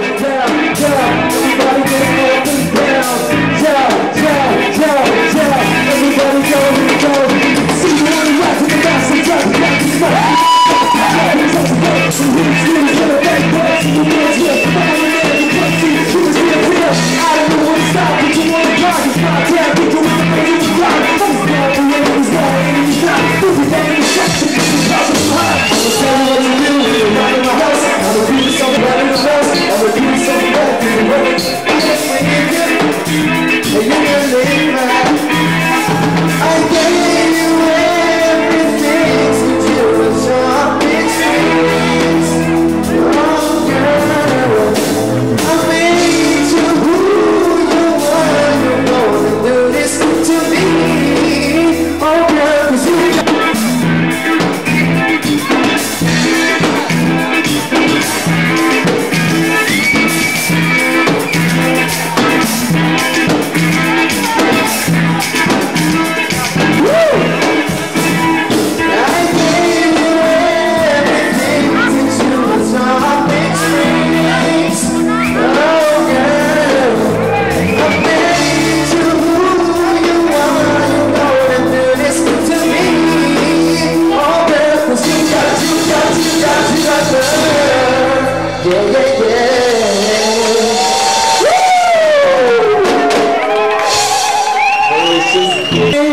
down, down, down. yeah, yeah,